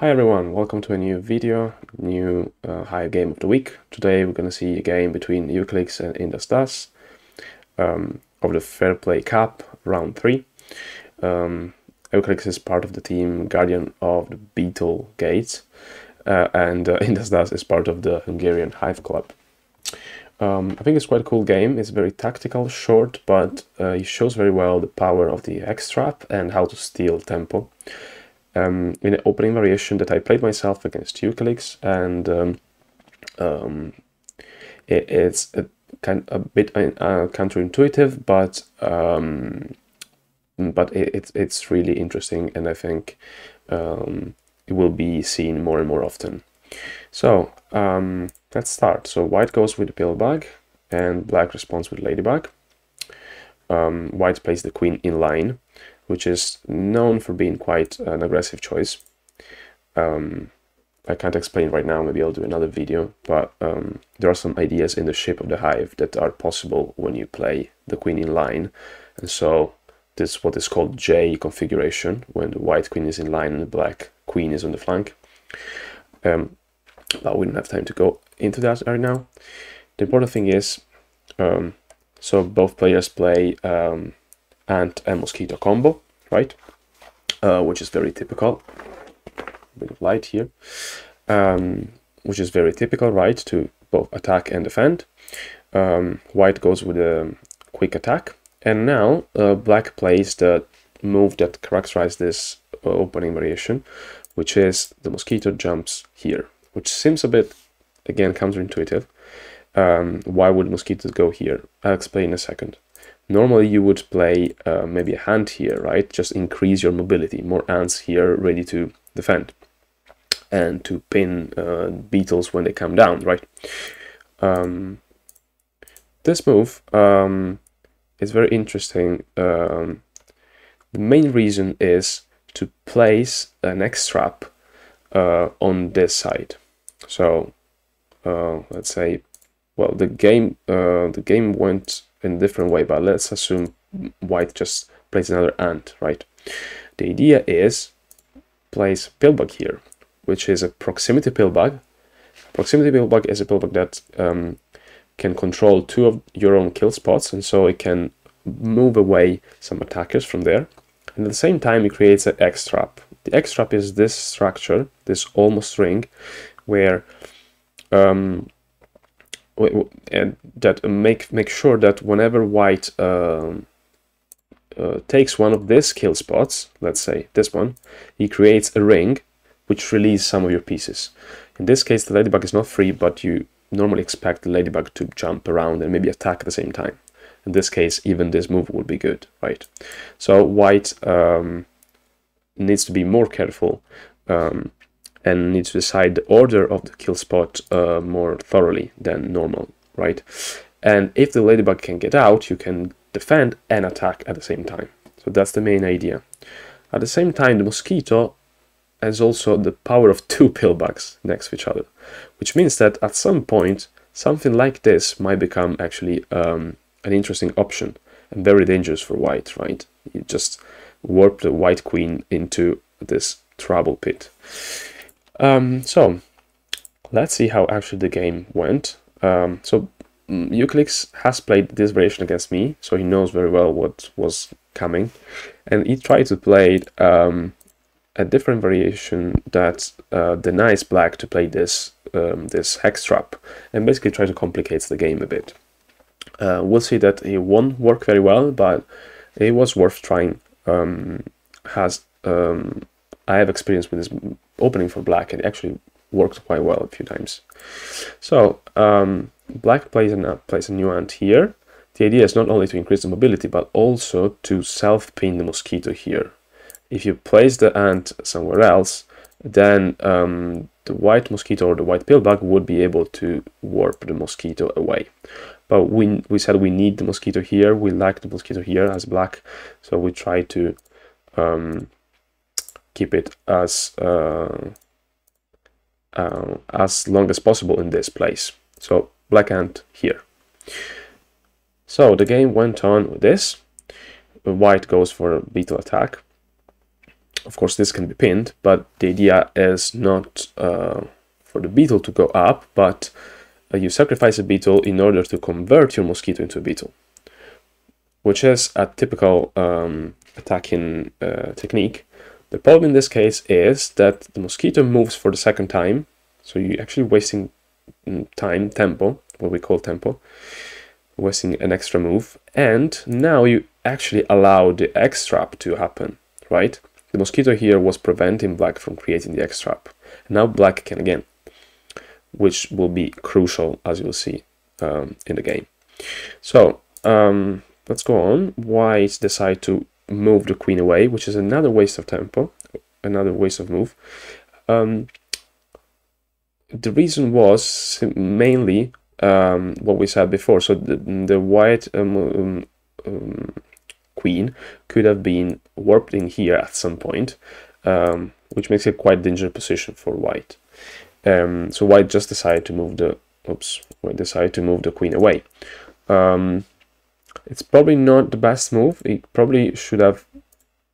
Hi everyone, welcome to a new video, new uh, Hive game of the week. Today we're going to see a game between Eucalyx and InDusDus um, of the Fair Play Cup, round 3. Um, Eucalyx is part of the team Guardian of the Beetle Gates uh, and uh, InDusDus is part of the Hungarian Hive Club. Um, I think it's quite a cool game, it's very tactical, short, but uh, it shows very well the power of the Hex Trap and how to steal tempo um, in an opening variation that I played myself against Eucalyx, and um, um, it, it's a, kind a bit uh, counterintuitive, but um, but it, it's it's really interesting, and I think um, it will be seen more and more often. So um, let's start. So white goes with the pillbug, and black responds with ladybug. white plays the queen in line which is known for being quite an aggressive choice. Um, I can't explain right now, maybe I'll do another video, but um, there are some ideas in the shape of the hive that are possible when you play the queen in line. And so this is what is called J configuration, when the white queen is in line and the black queen is on the flank. Um, but we don't have time to go into that right now. The important thing is, um, so both players play um, ant a mosquito combo, right? Uh, which is very typical. A bit of light here. Um, which is very typical, right, to both attack and defend. Um, white goes with a quick attack. And now uh, black plays the move that characterizes this uh, opening variation, which is the mosquito jumps here, which seems a bit, again, counterintuitive. Um, why would mosquitoes go here? I'll explain in a second. Normally you would play uh, maybe a hand here, right? Just increase your mobility, more ants here ready to defend and to pin uh, beetles when they come down, right? Um, this move um, is very interesting. Um, the main reason is to place an hex trap uh, on this side. So uh, let's say, well, the game uh, the game went in a different way, but let's assume white just plays another ant, right? The idea is place pillbug here, which is a proximity pillbug. Proximity pillbug is a pillbug that um, can control two of your own kill spots, and so it can move away some attackers from there. And at the same time, it creates an hex trap. The hex trap is this structure, this almost ring, where um, and that make make sure that whenever white um, uh, takes one of these kill spots, let's say this one, he creates a ring which releases some of your pieces. In this case, the ladybug is not free, but you normally expect the ladybug to jump around and maybe attack at the same time. In this case, even this move would be good, right? So white um, needs to be more careful um, and need to decide the order of the kill spot uh, more thoroughly than normal, right? And if the ladybug can get out, you can defend and attack at the same time. So that's the main idea. At the same time, the mosquito has also the power of two pillbugs next to each other, which means that at some point, something like this might become actually um, an interesting option and very dangerous for white, right? You just warp the white queen into this trouble pit. Um, so let's see how actually the game went. Um, so mm, Eucalyx has played this variation against me, so he knows very well what was coming. And he tried to play um, a different variation that uh, denies black to play this um, this hex trap and basically try to complicate the game a bit. Uh, we'll see that it won't work very well, but it was worth trying. Um, has um, I have experience with this opening for black and it actually worked quite well a few times. So um, black plays a, plays a new ant here. The idea is not only to increase the mobility, but also to self-pin the mosquito here. If you place the ant somewhere else, then um, the white mosquito or the white pillbug would be able to warp the mosquito away. But we, we said we need the mosquito here, we like the mosquito here as black, so we try to um, keep it as uh, uh, as long as possible in this place. So black ant here. So the game went on with this. White goes for a beetle attack. of course, this can be pinned, but the idea is not uh, for the beetle to go up, but uh, you sacrifice a beetle in order to convert your mosquito into a beetle, which is a typical um, attacking uh, technique. The problem in this case is that the mosquito moves for the second time, so you're actually wasting mm, time, tempo, what we call tempo, wasting an extra move, and now you actually allow the hex trap to happen, right? The mosquito here was preventing black from creating the hex trap. Now black can again, which will be crucial as you'll see um, in the game. So um, let's go on. White decide to move the queen away, which is another waste of tempo, another waste of move. Um, the reason was mainly um, what we said before. So the, the white um, um, um, queen could have been warped in here at some point, um, which makes it quite dangerous position for white. Um, so white just decided to move the oops, decided to move the queen away. It's probably not the best move. It probably should have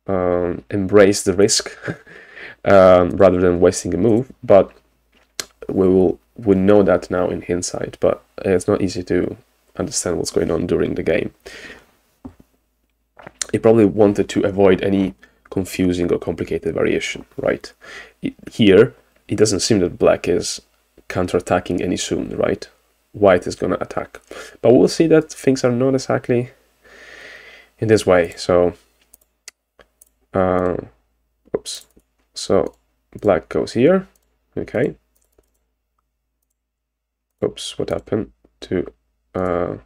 um, embraced the risk um, rather than wasting a move, but we will we know that now in hindsight, but it's not easy to understand what's going on during the game. He probably wanted to avoid any confusing or complicated variation, right? Here, it doesn't seem that black is counterattacking any soon, right? White is gonna attack. But we'll see that things are not exactly in this way. So, uh, oops. So black goes here, okay oops, what happened to, uh,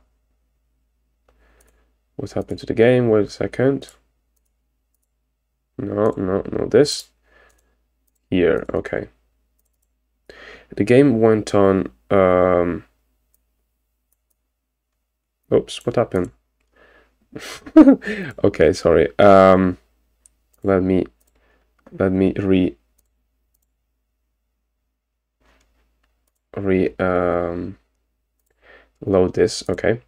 what happened to the game? Wait a second. No, no, no, this. Here, okay. The game went on, um, oops, what happened? okay, sorry. Um, let me, let me re re um, load this. Okay,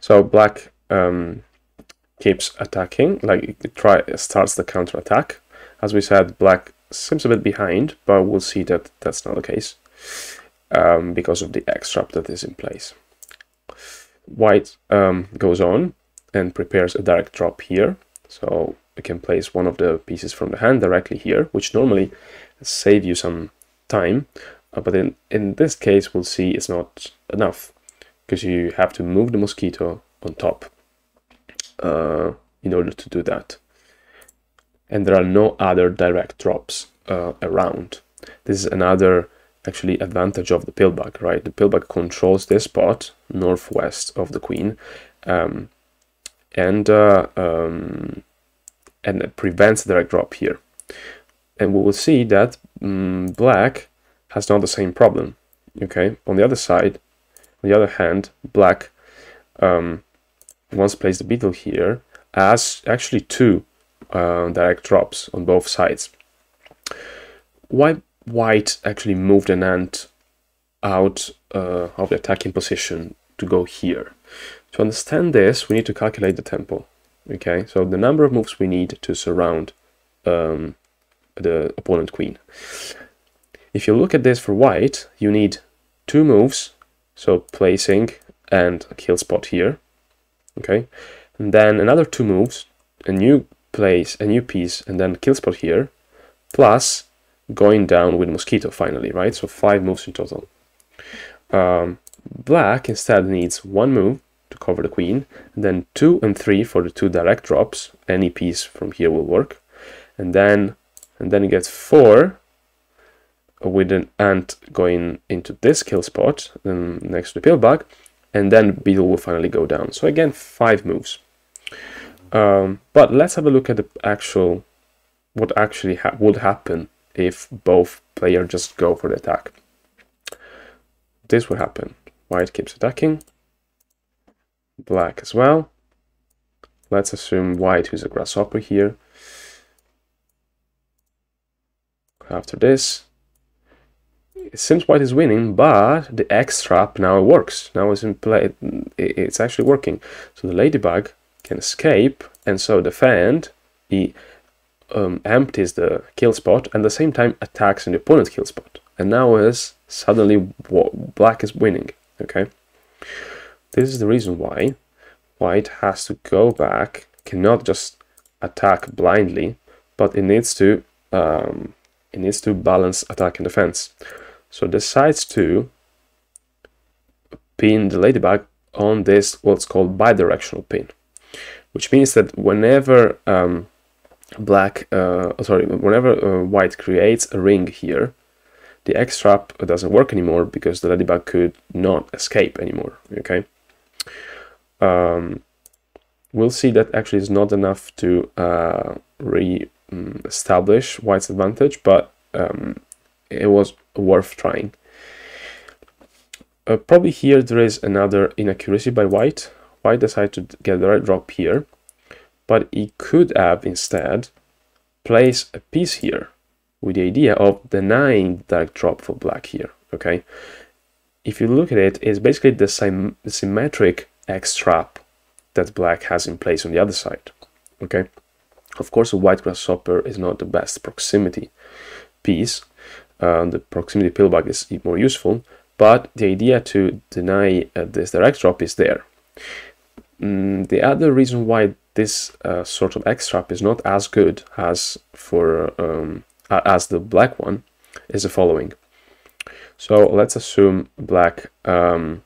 so black um, keeps attacking, like it try starts the counter attack. As we said, black seems a bit behind, but we'll see that that's not the case um, because of the hex trap that is in place. White um, goes on and prepares a direct drop here, so I can place one of the pieces from the hand directly here, which normally save you some time, uh, but in, in this case, we'll see it's not enough because you have to move the mosquito on top uh, in order to do that. And there are no other direct drops uh, around. This is another actually advantage of the pillbug, right? The pillbug controls this spot northwest of the queen um, and uh, um, and prevents direct drop here. And we will see that um, black has not the same problem. Okay, on the other side, on the other hand, black um, once placed the beetle here has actually two uh, direct drops on both sides. Why white actually moved an ant out uh, of the attacking position to go here? To understand this, we need to calculate the tempo. Okay, so the number of moves we need to surround um, the opponent queen. If you look at this for white, you need two moves, so placing and a kill spot here, okay? And then another two moves, a new place, a new piece, and then kill spot here, plus going down with mosquito finally, right? So five moves in total. Um, black instead needs one move to cover the queen, then two and three for the two direct drops. Any piece from here will work, and then and then you get four with an ant going into this kill spot um, next to the pillbug, and then beetle will finally go down. So again, five moves. Um, but let's have a look at the actual, what actually ha would happen if both players just go for the attack. This will happen. White keeps attacking. Black as well. Let's assume white, who's a grasshopper here. After this, it seems white is winning, but the hex trap now works. Now it's in play. It's actually working. So the ladybug can escape and so defend the um, empties the kill spot and at the same time attacks the opponent's kill spot. And now is suddenly black is winning, okay? This is the reason why white has to go back, cannot just attack blindly, but it needs to um, it needs to balance attack and defense. So decides to pin the ladybug on this what's called bidirectional pin, which means that whenever um, black, uh, sorry, whenever uh, white creates a ring here, the hex trap doesn't work anymore because the ladybug could not escape anymore. Okay. Um, we'll see that actually is not enough to uh, re-establish white's advantage, but um, it was worth trying. Uh, probably here there is another inaccuracy by white. White decided to get the right drop here, but he could have instead placed a piece here with the idea of denying direct drop for black here, okay? If you look at it, it's basically the sym symmetric hex trap that black has in place on the other side, okay? Of course, a white grasshopper is not the best proximity piece. Uh, the proximity pillbug is more useful, but the idea to deny uh, this direct drop is there. Mm, the other reason why this uh, sort of hex trap is not as good as for um, as the black one is the following. So let's assume black um,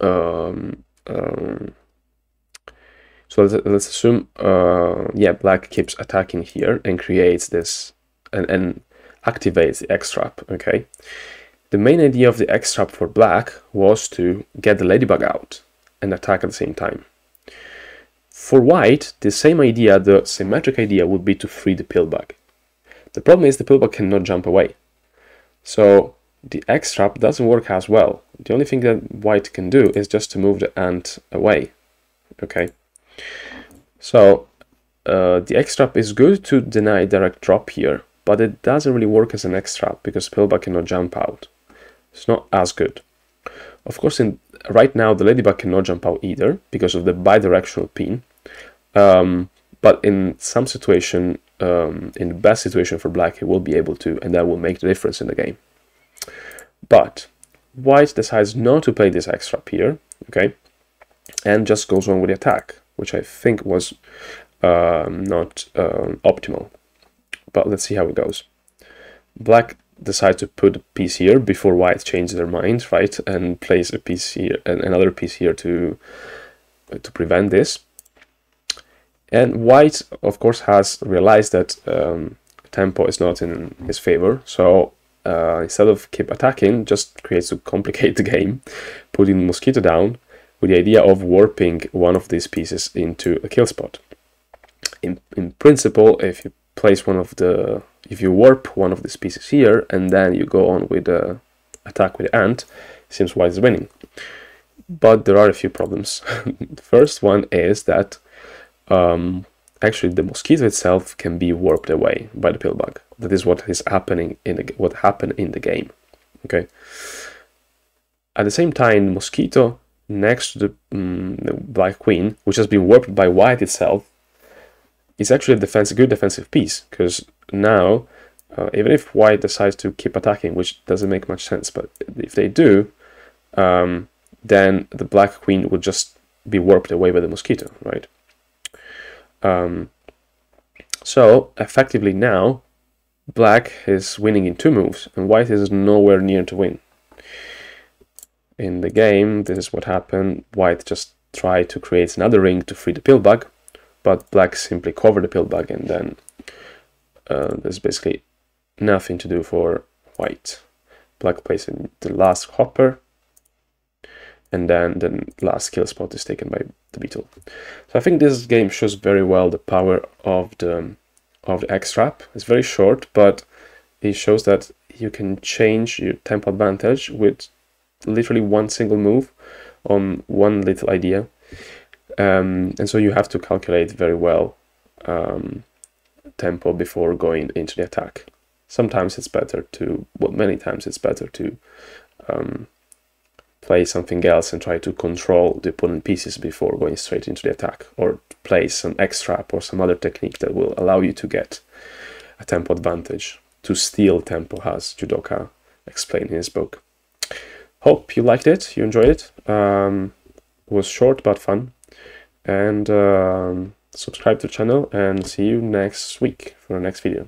um, um so let's, let's assume uh, yeah black keeps attacking here and creates this and, and activates the hex trap okay the main idea of the hex trap for black was to get the ladybug out and attack at the same time. For white, the same idea, the symmetric idea, would be to free the pillbug. The problem is the pillbug cannot jump away. So the hex trap doesn't work as well. The only thing that white can do is just to move the ant away. Okay. So uh, the hex trap is good to deny direct drop here, but it doesn't really work as an hex trap because pillbug cannot jump out. It's not as good. Of course, in right now the ladybug cannot jump out either because of the bidirectional pin. Um, but in some situation, um, in the best situation for black, it will be able to, and that will make the difference in the game. But white decides not to play this extra here, okay, and just goes on with the attack, which I think was um, not um, optimal. But let's see how it goes. Black decide to put a piece here before white changes their mind, right, and place a piece here and another piece here to to prevent this. And white, of course, has realized that um, tempo is not in his favor, so uh, instead of keep attacking, just creates to complicate the game, putting mosquito down with the idea of warping one of these pieces into a kill spot. In, in principle, if you place one of the if you warp one of these pieces here and then you go on with the attack with the ant, seems white is winning. But there are a few problems. the first one is that um, actually the mosquito itself can be warped away by the pillbug. That is what is happening in the, what happened in the game. Okay. At the same time, the mosquito next to the, um, the black queen, which has been warped by white itself, is actually a defense, good defensive piece because now, uh, even if white decides to keep attacking, which doesn't make much sense, but if they do, um, then the black queen would just be warped away by the mosquito, right? Um, so effectively now, black is winning in two moves, and white is nowhere near to win. In the game, this is what happened. White just tried to create another ring to free the pillbug, but black simply covered the pillbug and then uh, there's basically nothing to do for white. Black plays in the last hopper, and then the last kill spot is taken by the beetle. So I think this game shows very well the power of the of the hex trap. It's very short, but it shows that you can change your tempo advantage with literally one single move on one little idea. Um, and so you have to calculate very well um, tempo before going into the attack. Sometimes it's better to, well, many times it's better to um, play something else and try to control the opponent pieces before going straight into the attack, or play some hex trap or some other technique that will allow you to get a tempo advantage, to steal tempo, as Judoka explained in his book. Hope you liked it, you enjoyed it. Um, it was short but fun. And um, subscribe to the channel and see you next week for the next video.